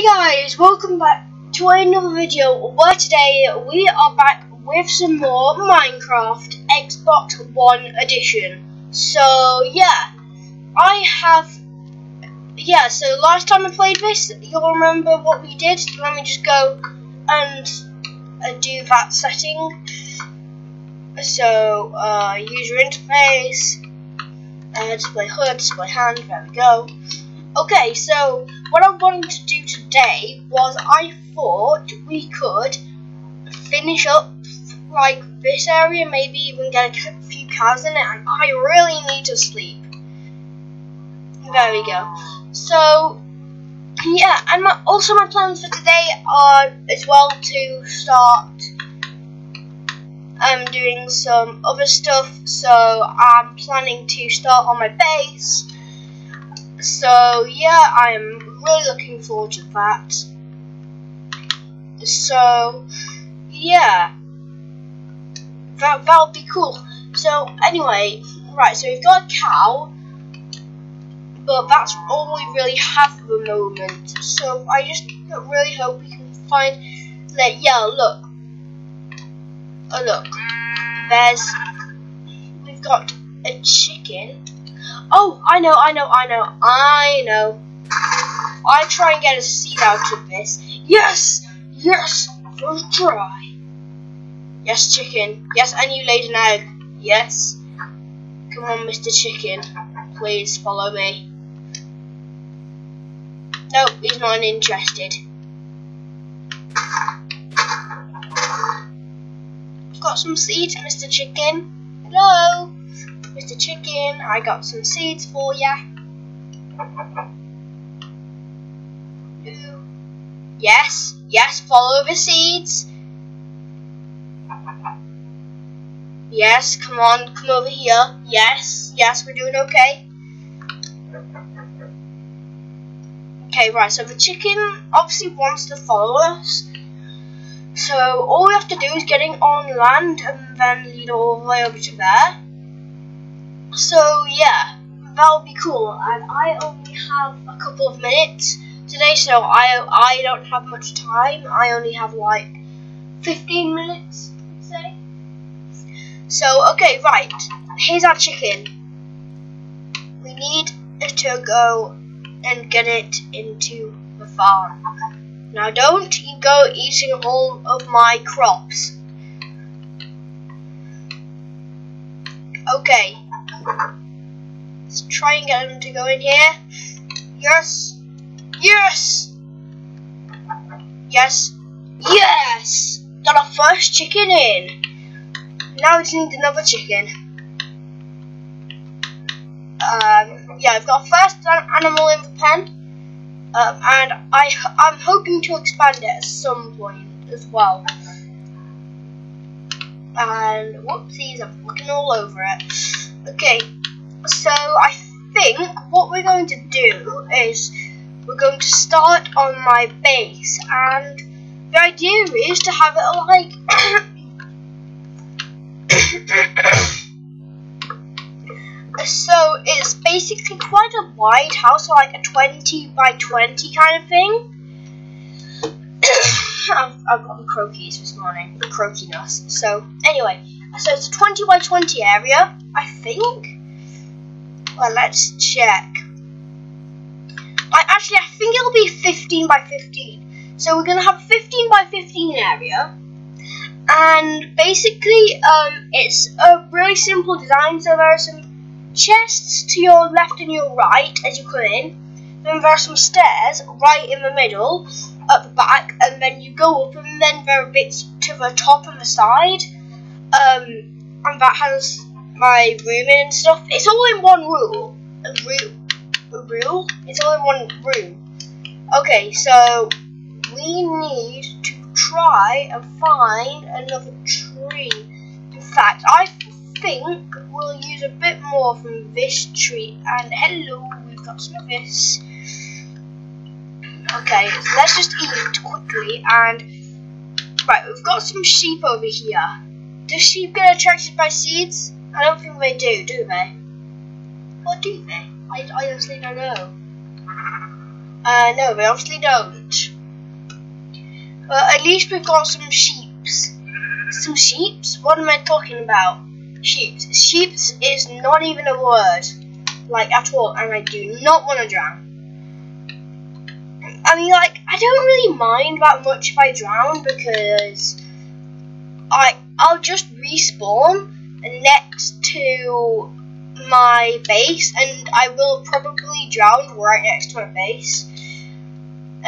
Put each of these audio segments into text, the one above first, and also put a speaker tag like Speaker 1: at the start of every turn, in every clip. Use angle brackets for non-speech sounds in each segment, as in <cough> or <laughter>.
Speaker 1: Hey guys, welcome back to another video where today we are back with some more Minecraft Xbox One Edition. So yeah, I have, yeah, so last time I played this, you'll remember what we did. Let me just go and do that setting. So, uh, user interface, uh, display HUD, display hand, there we go. Okay, so what I wanted to do today was I thought we could finish up like this area, maybe even get a few cows in it, and I really need to sleep. There we go. So yeah, and my, also my plans for today are as well to start um doing some other stuff. So I'm planning to start on my base so yeah, I'm really looking forward to that. So yeah, that that'll be cool. So anyway, right, so we've got a cow, but that's all we really have for the moment. So I just really hope we can find. Like, yeah, look, oh look, there's we've got a chicken Oh, I know, I know, I know, I know. I try and get a seed out of this. Yes! Yes! First try. Yes, chicken. Yes, and you laid an egg. Yes. Come on, Mr. Chicken. Please follow me. Nope, he's not interested. Got some seeds, Mr. Chicken. Hello? Mr. Chicken, I got some seeds for ya. Yes, yes, follow the seeds. Yes, come on, come over here. Yes, yes, we're doing okay. Okay, right, so the chicken obviously wants to follow us. So all we have to do is getting on land and then lead all the way over to there. So yeah, that'll be cool. And I only have a couple of minutes today, so I I don't have much time. I only have like 15 minutes, I'd say. So okay, right. Here's our chicken. We need to go and get it into the farm. Now don't you go eating all of my crops. Okay, Let's try and get him to go in here. Yes. Yes. Yes. Yes. Got our first chicken in. Now we just need another chicken. Um, yeah, I've got first animal in the pen. Um, and I, I'm hoping to expand it at some point as well. And whoopsies, I'm looking all over it. Okay, so I think what we're going to do is we're going to start on my base and the idea is to have it like <coughs> so it's basically quite a wide house like a 20 by 20 kind of thing <coughs> I've, I've got the croakies this morning the croakiness so anyway so it's a 20 by 20 area I think. Well, let's check. I actually, I think it'll be 15 by 15. So we're gonna have 15 by 15 area, and basically, um, it's a really simple design. So there are some chests to your left and your right as you come in. Then there are some stairs right in the middle, at the back, and then you go up, and then there are bits to the top and the side. Um, and that has my room and stuff. It's all in one room. Room. Room? It's all in one room. Okay, so we need to try and find another tree. In fact, I think we'll use a bit more from this tree. And hello, we've got some of this. Okay, let's just eat quickly and right, we've got some sheep over here. Do sheep get attracted by seeds? I don't think they do, do they? What do they? I, I honestly don't know. Uh, no, they obviously don't. But at least we've got some sheeps. Some sheeps? What am I talking about? Sheeps. Sheeps is not even a word. Like, at all. And I do not want to drown. I mean, like, I don't really mind that much if I drown because I I'll just respawn next to my base, and I will probably drown right next to my base.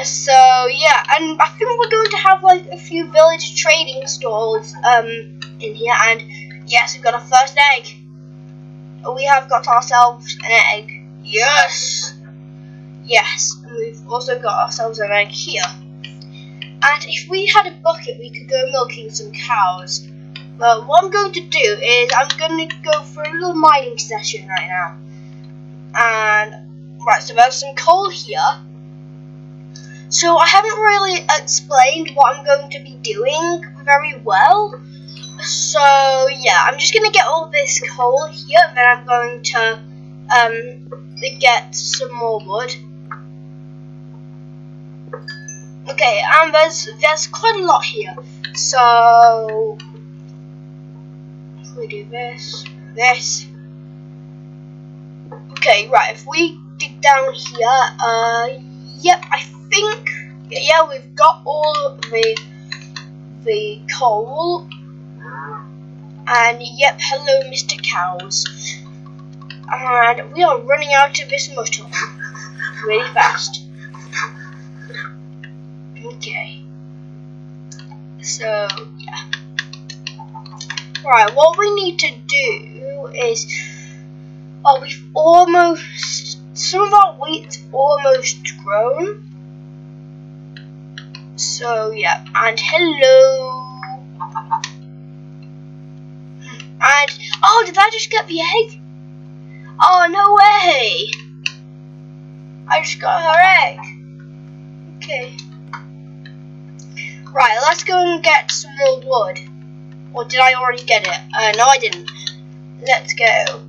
Speaker 1: So yeah, and I think we're going to have like a few village trading stalls um in here, and yes, we've got a first egg. We have got ourselves an egg. Yes, yes, and we've also got ourselves an egg here. And if we had a bucket, we could go milking some cows. But what I'm going to do is I'm going to go for a little mining session right now. And, right, so there's some coal here. So I haven't really explained what I'm going to be doing very well. So yeah, I'm just going to get all this coal here and then I'm going to um, get some more wood. Okay, and there's there's quite a lot here. So we do this, this. Okay, right. If we dig down here, uh, yep, I think yeah we've got all the the coal. And yep, hello, Mr. Cows. And we are running out of this mushroom really fast. Okay. So, yeah. Right, what we need to do is... Oh, we've almost... Some of our wheat's almost grown. So, yeah. And hello. And... Oh, did I just get the egg? Oh, no way. I just got her egg. Okay. Right, let's go and get some more wood. Or did I already get it? Uh, no, I didn't. Let's go.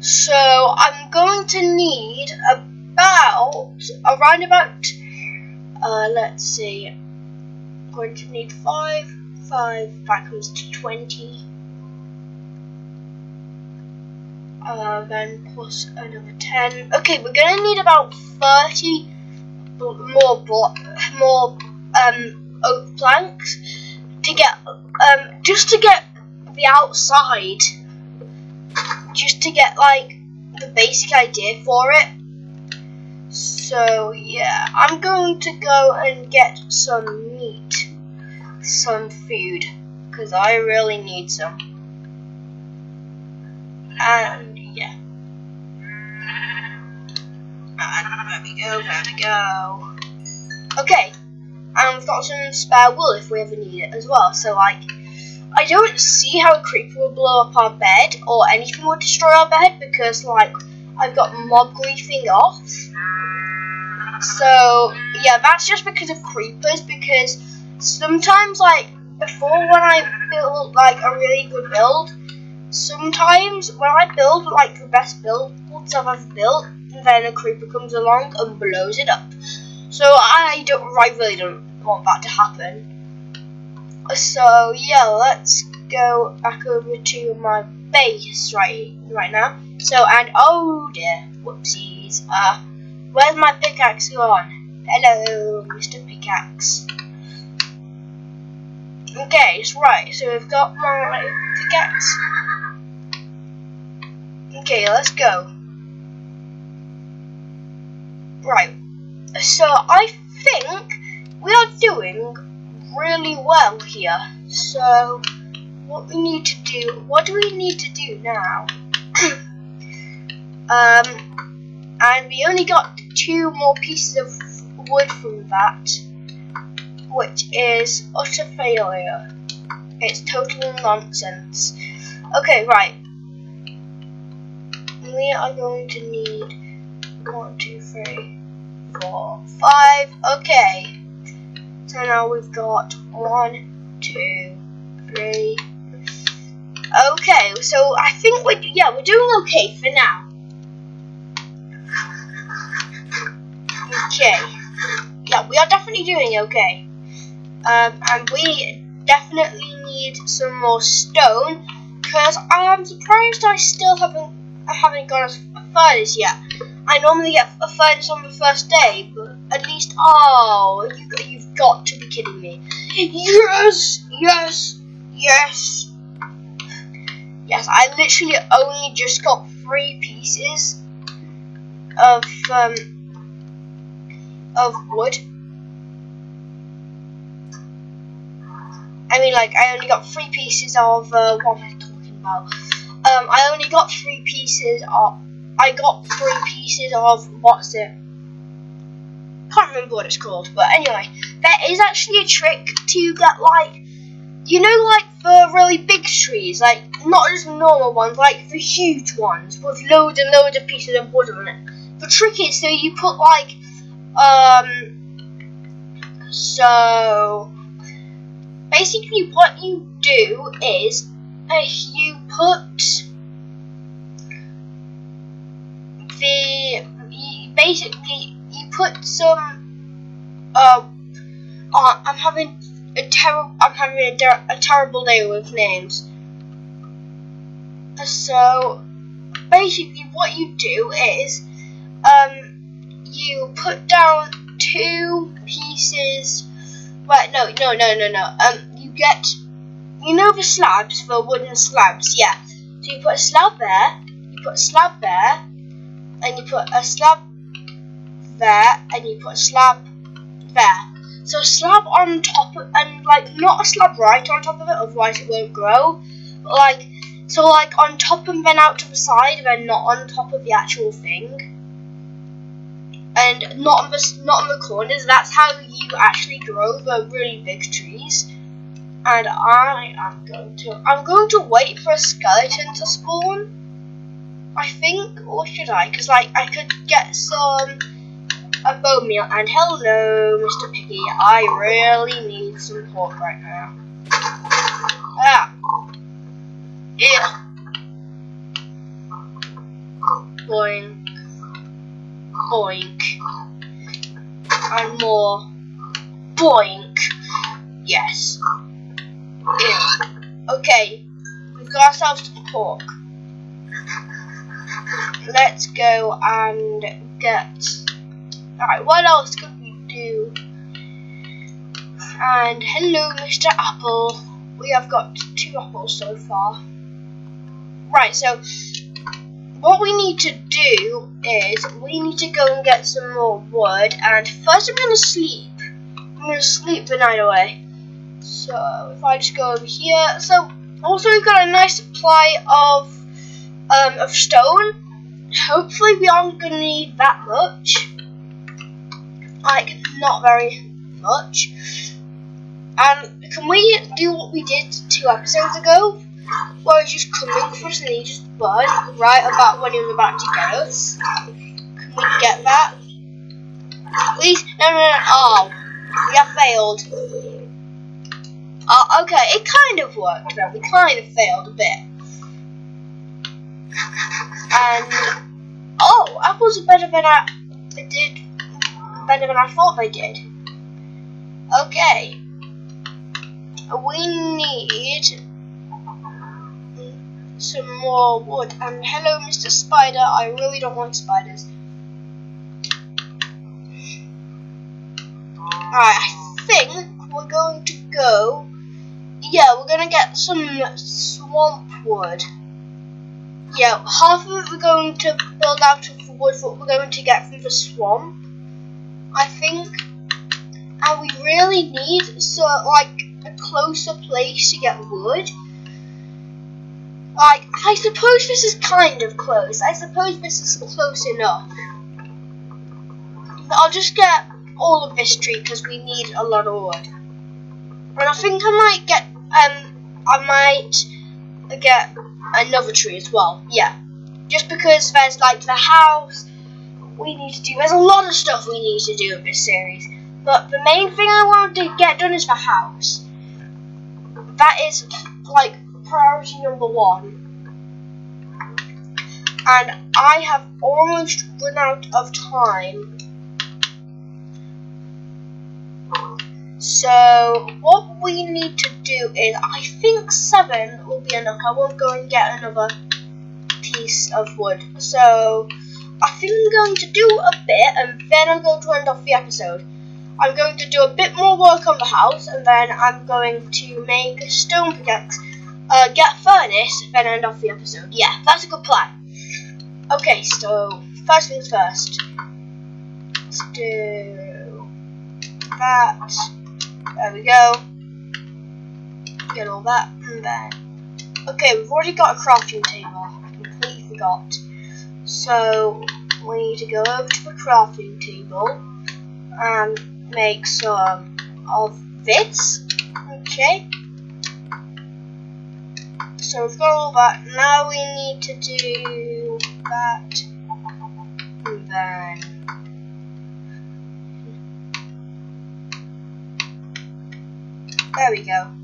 Speaker 1: So, I'm going to need about, around about, uh, let's see, I'm going to need 5, 5, that comes to 20. Uh, then plus another 10. Okay, we're going to need about 30 more more um, oak planks to get um, just to get the outside, just to get like the basic idea for it. So yeah, I'm going to go and get some meat, some food, because I really need some. And yeah. And there we go, there we go. Okay, and we've got some spare wool if we ever need it as well. So like, I don't see how a creeper will blow up our bed or anything will destroy our bed because like I've got mob griefing off. So yeah, that's just because of creepers. Because sometimes like before when I built like a really good build, sometimes when I build like the best build builds I've ever built, then a creeper comes along and blows it up. So I don't, I really don't want that to happen. So yeah, let's go back over to my base right right now. So and oh dear, whoopsies. Uh, where's my pickaxe gone? Hello, Mr. Pickaxe. Okay, it's right. So we've got my pickaxe. Okay, let's go. Right. So I think we are doing really well here. So what we need to do, what do we need to do now? <coughs> um, and we only got two more pieces of wood from that, which is utter failure. It's total nonsense. Okay, right. We are going to need one, two, three four, five. Okay. So now we've got one, two, three. Okay, so I think we're yeah we're doing okay for now. Okay. yeah, we are definitely doing okay. Um, and we definitely need some more stone because I am surprised I still haven't I haven't got a furnace yet. I normally get a furnace on the first day, but at least oh, you, you've got to be kidding me! Yes, yes, yes, yes. I literally only just got three pieces of um of wood. I mean, like, I only got three pieces of, uh, what am I talking about? Um, I only got three pieces of, I got three pieces of, what's it? Can't remember what it's called, but anyway, there is actually a trick to get, like, you know, like, the really big trees, like, not just normal ones, like, the huge ones, with loads and loads of pieces of wood on it. The trick is, so you put, like, um, so, basically what you do is uh, you put basically you put some uh, I'm having a terrible I'm having a, a terrible day with names so basically what you do is um you put down two pieces Right, no, no, no, no, no. Um, you get, you know the slabs, the wooden slabs, yeah. So you put a slab there, you put a slab there, and you put a slab there, and you put a slab there. So a slab on top, of, and like not a slab right on top of it, otherwise it won't grow. But like, so like on top and then out to the side, then not on top of the actual thing and not on the not on the corners. That's how you actually grow the really big trees. And I am going to I'm going to wait for a skeleton to spawn. I think, or should I? Because like I could get some a bone meal. And hello, Mr. Piggy. I really need some pork right now. Ah. Yeah. Boing boink, and more boink. Yes. Ew. Okay, we've got ourselves some pork. Let's go and get. Alright, what else could we do? And hello, Mr. Apple. We have got two apples so far. Right, so what we need to do is we need to go and get some more wood and first I'm going to sleep. I'm going to sleep the night away. So if I just go over here. So also we've got a nice supply of um, of stone. Hopefully we aren't going to need that much. Like not very much. And can we do what we did two episodes ago? Where he's just coming for us and he just burned right about when he was about to get us. Can we get that? Please? No, no, no. Oh, we have failed. Oh, okay. It kind of worked then. We kind of failed a bit. And, oh, apples are better than I did, better than I thought they did. Okay. We need some more wood. And hello, Mr. Spider. I really don't like spiders. Alright, I think we're going to go. Yeah, we're going to get some swamp wood. Yeah, half of it we're going to build out of the wood what we're going to get from the swamp. I think. And we really need so like a closer place to get wood. Like, I suppose this is kind of close. I suppose this is close enough. But I'll just get all of this tree because we need a lot of wood. And I think I might get, um, I might get another tree as well. Yeah. Just because there's like the house we need to do. There's a lot of stuff we need to do in this series. But the main thing I want to get done is the house. That is like priority number one. And I have almost run out of time. So what we need to do is, I think seven will be enough. I won't go and get another piece of wood. So I think I'm going to do a bit, and then I'm going to end off the episode. I'm going to do a bit more work on the house, and then I'm going to make a stone pickaxe, uh, get furnace, then end off the episode. Yeah, that's a good plan. Okay, so first things first. Let's do that. There we go. Get all that, and then. Okay, we've already got a crafting table. I completely forgot. So we need to go over to the crafting table and make some of this. Okay. So we've got all that. Now we need to do that. And then there we go.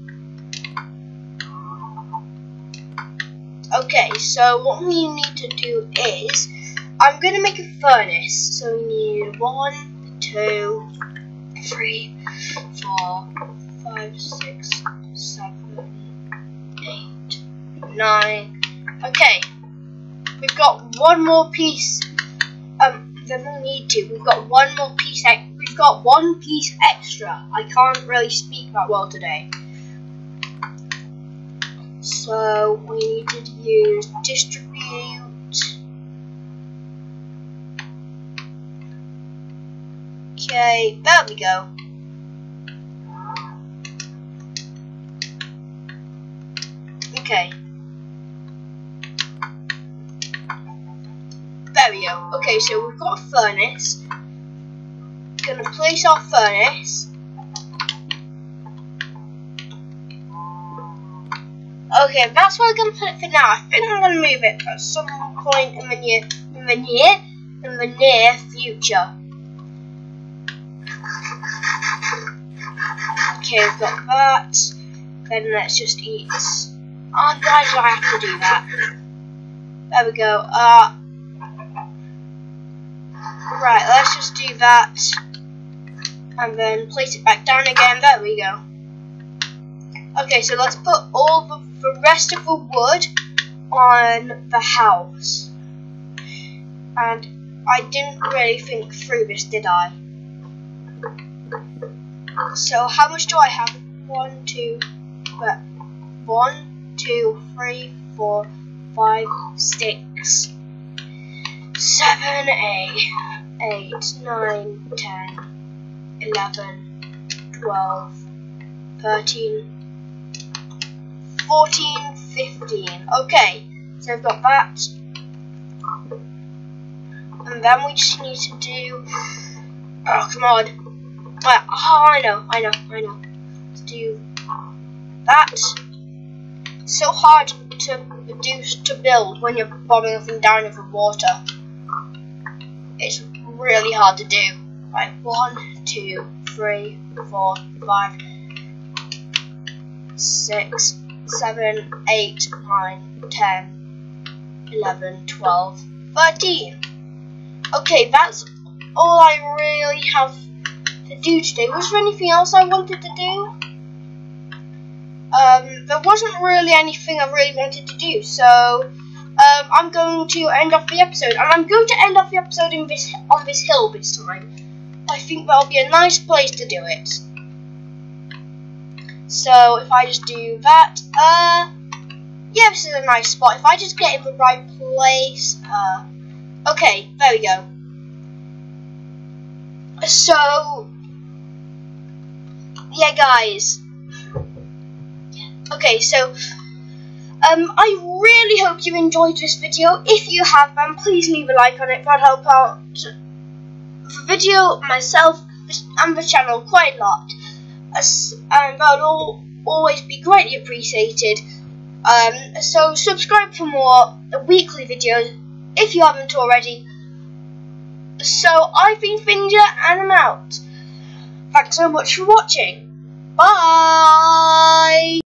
Speaker 1: Okay, so what we need to do is I'm gonna make a furnace. So we need one, two, three, four, five, six, seven, eight, nine. Okay, we've got one more piece. Um, then we need to. We've got one more piece. We've got one piece extra. I can't really speak that well today. So we need to use distribute. Okay, there we go. Okay. There we go. Okay, so we've got a furnace. Gonna place our furnace. Okay, that's where I'm gonna put it for now. I think I'm gonna move it at some point in the near, in the near, in the near future. Okay, we've got that. Then let's just eat. Oh, why do I have to do that? There we go. Uh, right, let's just do that. And then place it back down again. There we go. Okay, so let's put all the, the rest of the wood on the house. And I didn't really think through this, did I? So how much do I have? One, two, but one, two, three, four, five, six, seven, eight, eight, nine, ten, eleven, twelve, thirteen, fourteen, fifteen. Okay, so I've got that. And then we just need to do Oh come on. Uh, oh, I know, I know, I know. Let's do that. so hard to do to build when you're bombing everything down with water. It's really hard to do. Right, one, two, three, four, five, six, seven, eight, nine, ten, eleven, twelve, thirteen. Okay, that's all I really have to do today. Was there anything else I wanted to do? Um, there wasn't really anything I really wanted to do, so um, I'm going to end off the episode, and I'm going to end off the episode in this on this hill this time. I think that'll be a nice place to do it. So if I just do that, uh, yeah, this is a nice spot. If I just get in the right place, uh, okay, there we go. So yeah, guys. Okay, so um, I really hope you enjoyed this video. If you have, then please leave a like on it. That'll help out the video, myself, and the channel quite a lot. And that'll always be greatly appreciated. Um, so subscribe for more weekly videos if you haven't already. So I've been Finnja and I'm out. Thanks so much for watching. Bye!